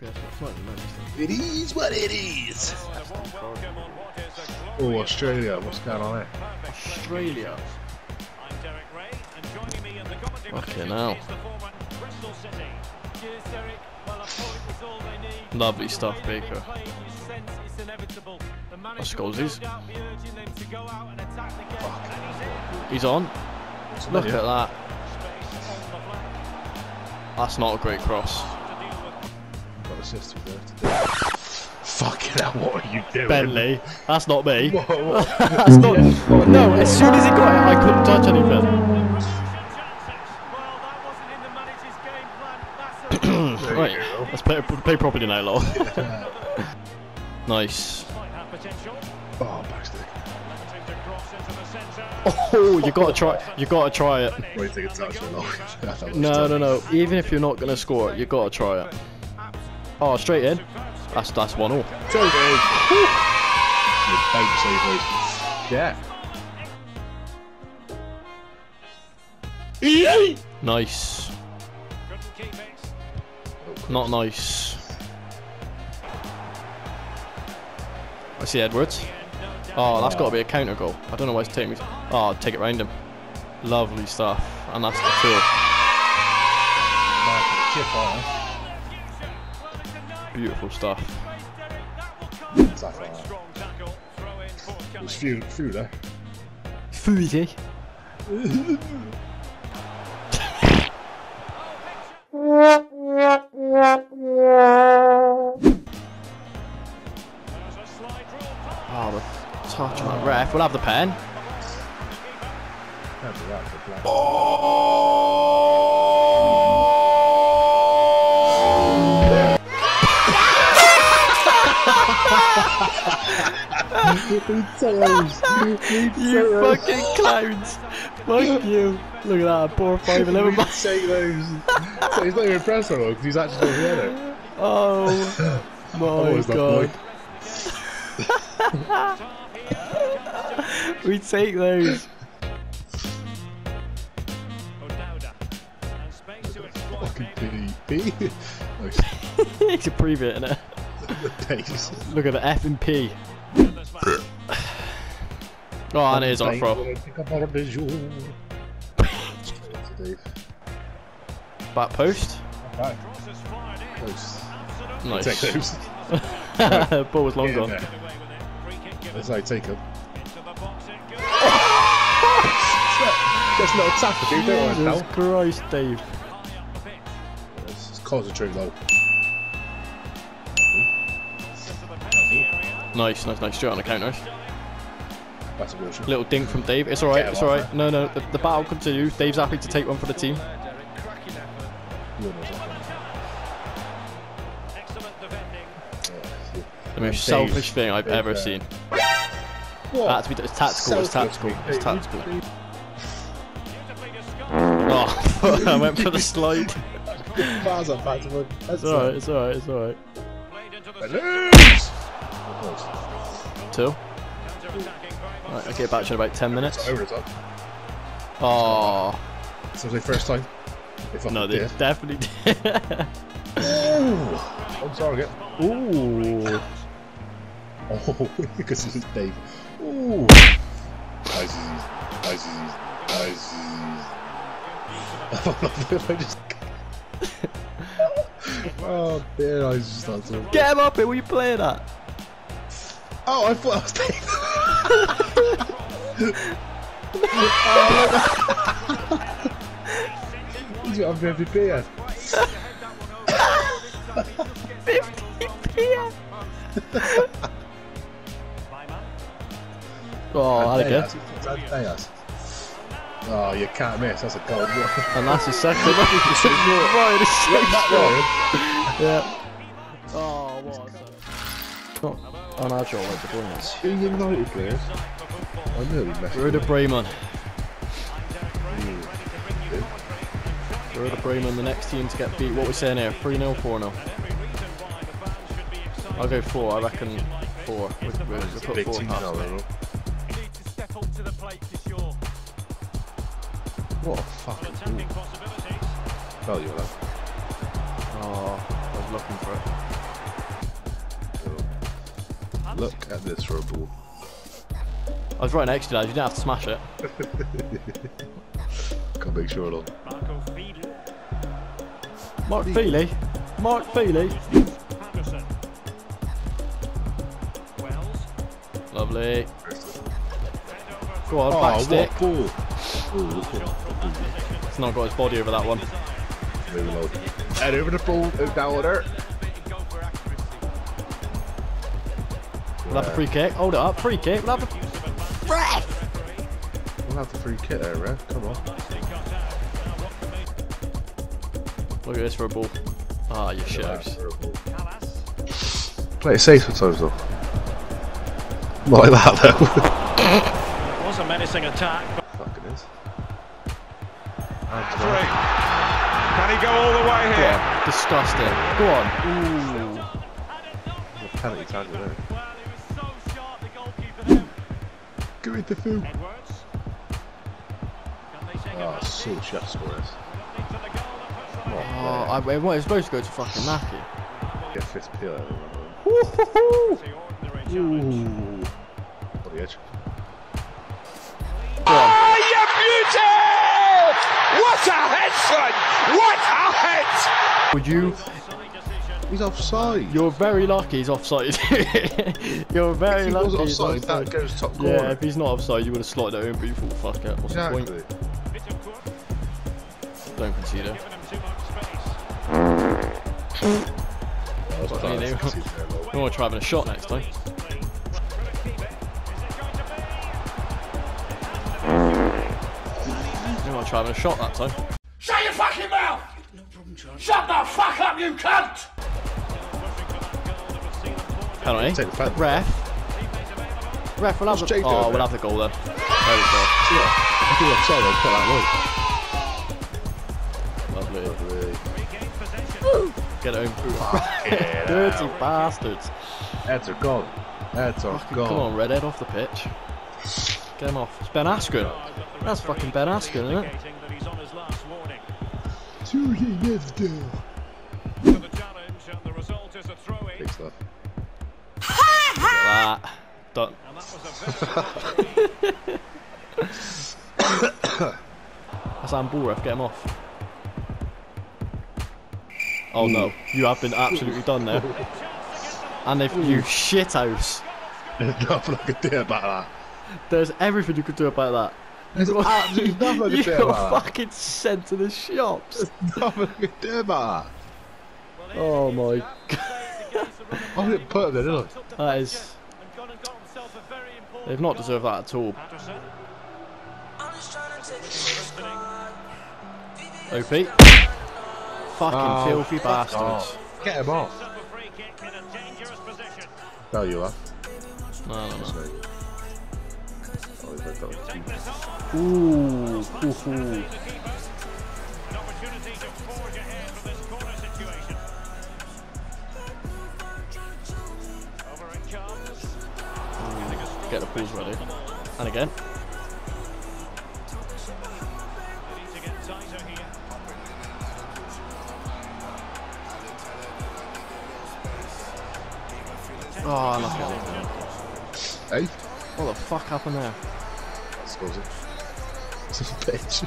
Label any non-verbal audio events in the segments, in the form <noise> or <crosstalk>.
PS4. It's not even It is what it is. Oh, Australia, what's going on there? Australia. Fucking hell. Lovely stuff, Baker. That's Scholesies. He's on. Look at that. That's not a great cross. Got a sister there. Fucking hell, what are you doing? Bentley. That's not me. What, what? <laughs> That's not. No, as soon as he got it, I couldn't touch anything. Right, let's play, play properly now, lol. <laughs> nice. Oh, backstick. Oh, you gotta try. You gotta try it. What do you think it's actually? No, no, no. Even if you're not gonna score it, you gotta try it. Oh, straight in. That's that's one all. Two goals. You don't say please. Yeah. Nice. Not nice. I see Edwards. Oh, that's got to be a counter goal. I don't know why it's taking me. Oh, take it round him. Lovely stuff. And that's the two. Chip on. Beautiful stuff. Exactly. There's few, few there. Oh, ah, the touch on the ref. We'll have the pen. Can't You fucking clowns. Fuck you. Look at that, poor 5 11 He'd take those. so he's not even impressed though, because he's actually doing edit. <laughs> Oh my that god. <laughs> we take those. Fucking PDP. Nice. it's a preview, innit? <laughs> Look at the F and P. Oh, and it is off, bro. Dave. Back post. Okay. Close. Nice. Take those. <laughs> Ball was long Yeah, gone. yeah. <laughs> That's how you take them. Just a little tap to do, don't Jesus worry, pal. Christ, Dave. Let's concentrate though. Nice, nice, nice. Straight on the counter. That's a bullshit. Little dink from Dave. It's alright, it's alright. No, no, the, the battle continues. Dave's happy to take one for the team. The most selfish thing I've ever uh, seen. That's it's tactical, it's tactical, it's tactical. Oh, <laughs> I went for the slide. <laughs> Bars up back to the. That's It's alright, it's alright, it's alright. Two. Right, I'll get back to in about 10 minutes. Over top. Oh, So was the first time. They fucking no, they did. definitely did. Ooh! I'm sorry, again. Ooh. Oh, <laughs> because this is Dave. Ooh! Nice, nice, nice. <laughs> I just. <laughs> oh, dear, I just started. Get him up here, are you playing at? Oh, I thought I was Dave. He's got a MVP here. 50p. Oh, that again. Diaz. Oh, you can't miss. That's a goal. <laughs> And that's his second. <laughs> right, it's so <laughs> Yeah. Oh, what? Not unagile like the Bruins. Two United players. I nearly messed Werder Bremen. Werder Bremen, the next team to get beat. What we saying here? 3 0, 4 0. I'll go 4, I reckon 4. We'll, we'll, we'll put 4 team past now, them. though. What a fucking ball. Value of that. Oh, I was looking for it. Look at this for a ball. I was right next to you. You didn't have to smash it. <laughs> Can't make sure of Marco Feely. Mark Feely. Mark Feely. Paterson. Wells. Lovely. Go on, Oh, back stick. ball? Ooh, look at from that position. It's not got his body over that one. Really. Head over the ball, uh, down with her. We'll have a free kick. Hold it up. Free kick. We'll have a... Use of advantage. We'll have the free kick there, ref. Come on. Nicely cut out. Now what can they Look at this for a ball. Ah, you shithouse. Kalas. Play it safe sometimes though. Not like that though. <laughs> Was a menacing attack. but Fucking is. Three. Can he go all the way Go here? on. Disgusting. Go on. Ooh. Penalty tackle there. Give me the food. Edwards. Can they take Oh, advantage? so chef scores. Into the goal that puts them Oh, I, it was supposed to go to fucking Nakhi. Get fifth peel out of it. Woo-hoo-hoo. the ordinary challenge. Ooh. On the edge. Go on. What a head, son! What a head! Would you? Silly decision. He's offside. You're very lucky he's offside. <laughs> You're very if he lucky was he's offside, offside. that goes top corner. Yeah, if he's not offside, you would have slotted it in, but you thought, fuck it, what's the exactly. point? Don't concede it. giving him too much space. That was What do you class. do? Concede there, though. You want to try having a shot next time? You want to try having a shot that time? Shut your fucking mouth! Shut the fuck up, you cunt! Penalty. Take the pen. Ref. Ref, we'll have the. Jake Oh, we'll have the goal then. There we Yeah. If he was offside, I'd put that go. Lovely. low. Really. Get it home. <laughs> Dirty bastards. Heads are gone. Heads are gone. Come on, redhead off the pitch. Get him off. It's Ben Askren. That's fucking Ben Askren, isn't it? that he's on his last warning. Two years ago. Look at that. Done. And that was That's handball ref, get him off. Oh no, you have been absolutely done there. And if you shithouse, There's nothing I can do about that. there's everything you could do about that. There's absolutely nothing I You can do <laughs> about that. fucking sent to the shops. Nothing I can do about that. Oh my god. that. I didn't put him there, did I? That is. They've not deserved that at all. Paterson. OP. Fucking Oh, filthy bastards. off. Get him off. Up a free kick in a dangerous position. No, you are. No, no, no. Sorry. Oh, he's like that. Take this on. Ooh, ooh, ooh. Get the balls ready. And again. They need to get tighter. Oh, look at it. Hey, What the fuck happened there? scores it. It's a bitch.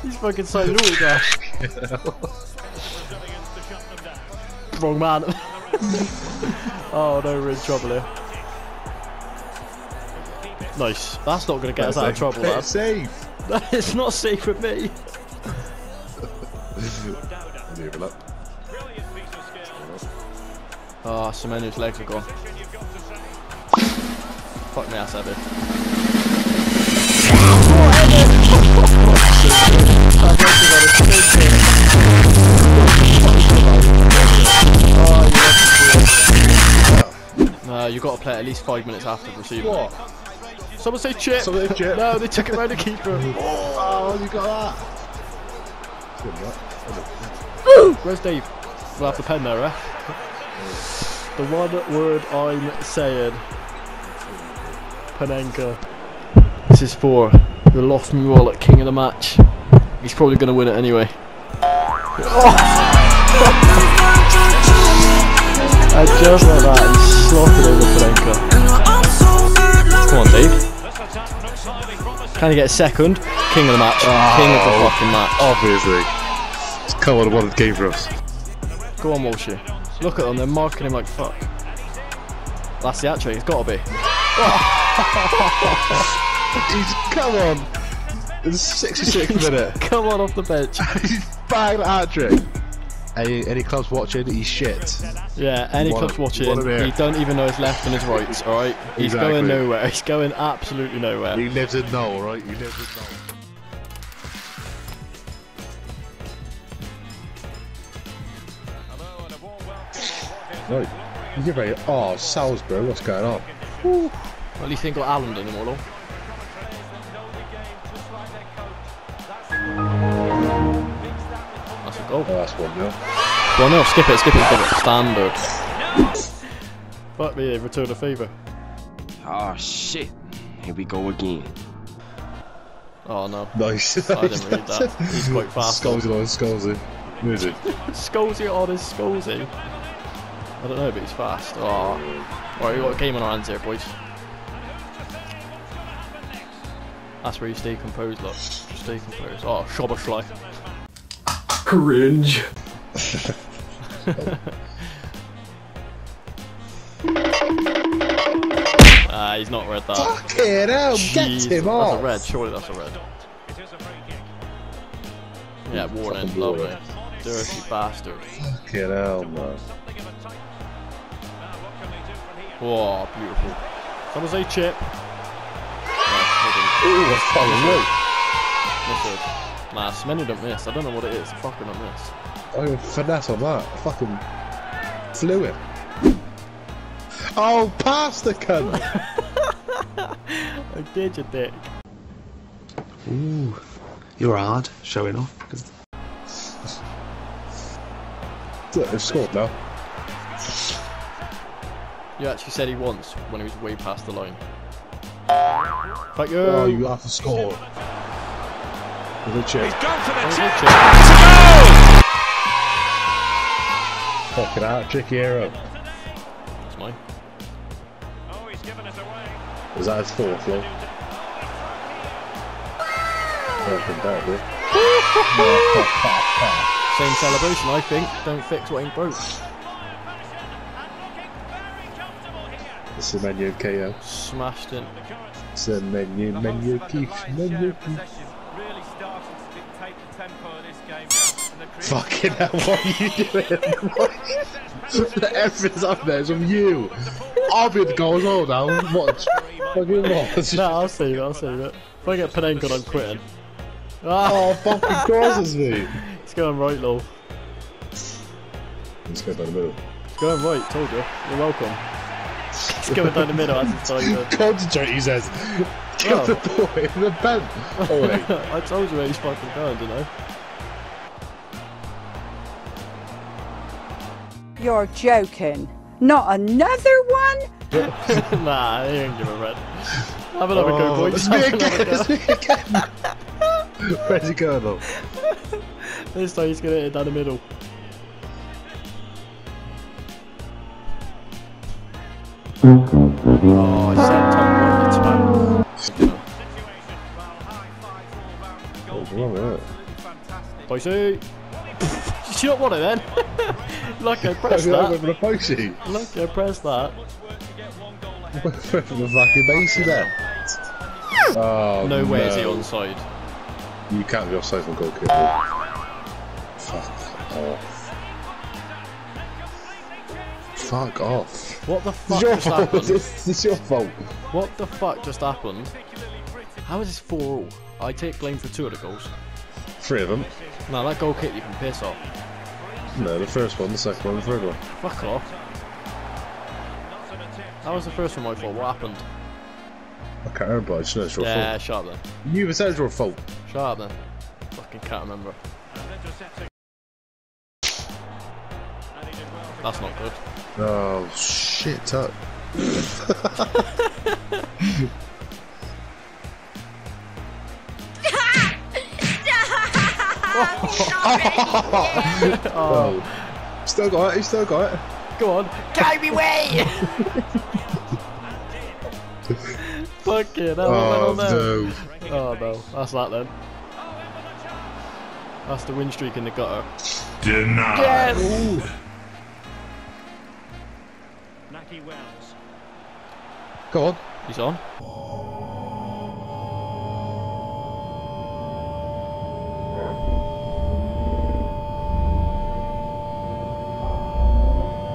<laughs> He's fucking so naughty, guys. Resilience to shut them down. Wrong man. <laughs> oh no, we're in trouble here. Nice. That's not going to get us out of trouble, It's lad. safe. <laughs> it's not safe with me. Leave it up. Brilliant piece of skill. Oh, Semenyo's legs are gone. You've. Fuck me, that's heavy. No, you got to play at least five minutes after receiving. What? Someone say chip. Someone say chip. No, they took it round the keeper. <laughs> Oh, you got that. Where's Dave? We'll have the pen there, eh? The one word I'm saying. Panenka. This is for the lost me wallet king of the match. He's probably going to win it anyway. I just like that and slotted over Panenka. Come on, Dave. Can you get a second? King of the match. King of the fucking match. Obviously. It's come on, what a game for us. Go on, Walshy. Look at them, they're marking him like fuck. That's the hat trick, it's gotta be. <laughs> He's, come on. It's 66th <laughs> minute. Come on off the bench. <laughs> He's banged hat trick. Any, any clubs watching, he's shit. Yeah, any clubs watching, he don't even know his left and his right, <laughs> alright? He's exactly. going nowhere. He's going absolutely nowhere. He lives in Knowle, right? He lives in Knowle. No, you're very. Oh, Salisbury, what's going on? Well, at least they ain't got Allen in them. 0. No, that's 1 0. 1 0, skip it, skip it, skip it. Standard. Fuck me, return a favour. Oh ah, shit. Here we go again. Oh no. Nice. I didn't read that. He's quite fast. Scolzy on Scolzy. Who's it? Scolzy on his Scolzy. I don't know, but he's fast. Oh. Alright, we got a game on our hands here, boys. That's where you stay composed, look. Just stay composed. Oh, Shobberschlei. Cringe. Ah, <laughs> he's not red that. Fuck it out, get him off! That's off! a red, surely that's a red. Yeah, warning, Fucking lovely. Dirty bastard. Fucking hell, man. Oh, beautiful. Someone say chip. Ooh, that's fucking low. Missed. Nah, Smenny don't miss. I don't know what it is. Fucking don't miss. Oh, even finesse on that. I fucking flew it. Oh, pass the cunt! <laughs> I did you dick. Ooh, you're hard showing off. 'cause- Look, they've scored now. You actually said he once when he was way past the line. Thank you. Oh, you have to score. With a chip. Gone for the That was chip. a chip. Fucking out, tricky hero. That's mine. Oh, he's given us away. Is that his fourth, though? Fucking bad, dude. Same celebration, I think. Don't fix what ain't broke. It's the menu KO. Smashed in. It's the menu, Menyo Keith, Menyo Keith. Fucking hell, what are you doing? Everything's up there, it's from you. I'll be the goals all now. Watch. Fucking watch. No, I'll save it, I'll save it. If I get Panenka, I'm quitting. Ah, Oh, fucking crosses me. it's going right, low. Let's go down the middle. It's going right, told you. You're welcome. It's going down the middle as it's like Concentrate, he says. Get Oh. the ball in the bend. Oh, wait. <laughs> I told you where he's fucking going, didn't I? You're joking. Not another one? <laughs> nah, he ain't give a red. Have another go, Oh, boys. it's me Have again. another go. It's me again. <laughs> Where's he going, though? This time he's gonna hit it down the middle. Oh, I said tongue right, it's fine. What's wrong with that? Dicey! Did <laughs> you not want it then? Lucky I pressed that. over the posty? Lucky I pressed that. From <laughs> the fucking base there. Oh, No way is he no. onside. You can't be offside from goal kick. Fuck off. Fuck off. What the fuck just fault. <laughs> happened? It's, it's your fault. What the fuck just happened? How is this 4 all? I take blame for two of the goals. Three of them. No, that goal kick you can piss off. No, the first one, the second one, the third one. Fuck off. That was the first one I thought. What happened? I can't remember, but I just know it's your Yeah, fault. shut up then. You said it's your fault. Shut up then. Fucking can't remember. That's not good. Oh, shit up. <laughs> Oh. Still got it, he's still got it. Go on. Carry me away! <laughs> Fucking hell, Oh, what went on there? no. Oh no, that's that then. That's the win streak in the gutter. Denied. Yes! Nakhi Go on. He's on.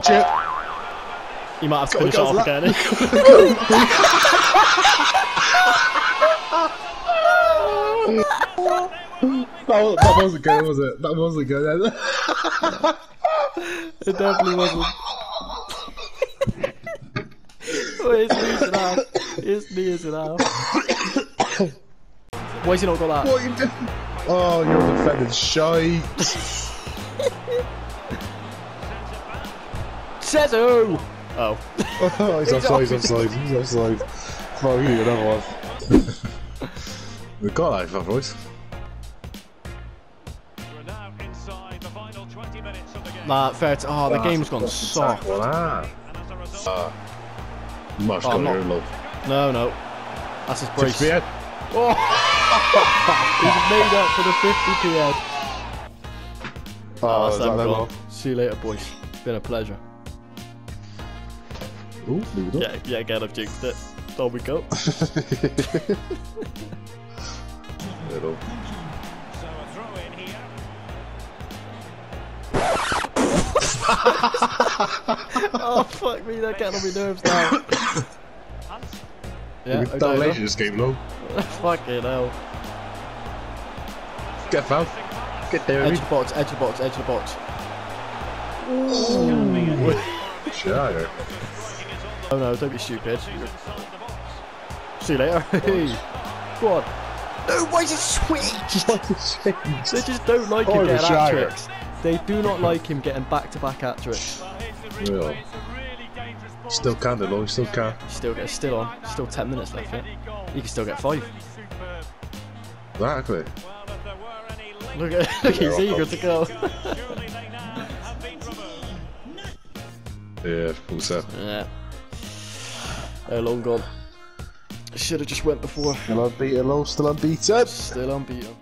Chip. He might have to Go- finish it off for again. Eh? <laughs> That, was, that wasn't good, was it? That wasn't good. <laughs> it definitely wasn't. oh, his knees and half. His knees and half. Why's he not got that? what are you doing? Oh, you're defending shite. Says who? Oh. Oh, <laughs> he's offside, he's offside, he's offside. Fuck you, another one. <laughs> we got that, if boys. We're now inside the final 20 minutes of the game. Nah, fair to, Oh, the game's gone soft. Well, ah. And as Much Oh, got not- love. No, no. That's his brace. Spear. Oh. <laughs> He's made up for the 50p head. Oh, Oh, that's that them them gone. all? See you later, boys. Been a pleasure. Ooh, leave it up. Yeah, yeah, again, I've jinxed it. There we go. Little. so a throw in here. oh, fuck me, they're getting on my nerves now. <coughs> Yeah, We've done okay, later this game, though. Fucking hell. Get foul. Get there, Edge eh? of the box, edge of the box, edge of the box. Shire. Oh no, don't be stupid. See you later. <laughs> Hey. Go on. No, <laughs> why is it sweet? They just don't like him Oh, getting the hat Shire. tricks. They do not like him getting back-to-back hat tricks. Well, here's the Yeah. replay. It's a really dangerous ball. Still can, though, still can. Still get still on. Still 10 minutes left. Yeah. Heady. You can still get five. Really superb. Exactly. Well, if there were Look at <laughs> look, he's eager to go. surely they now have. Yeah, full set. yeah. They're long gone. Should have just went before. Still unbeaten, low, still unbeaten. Still unbeaten.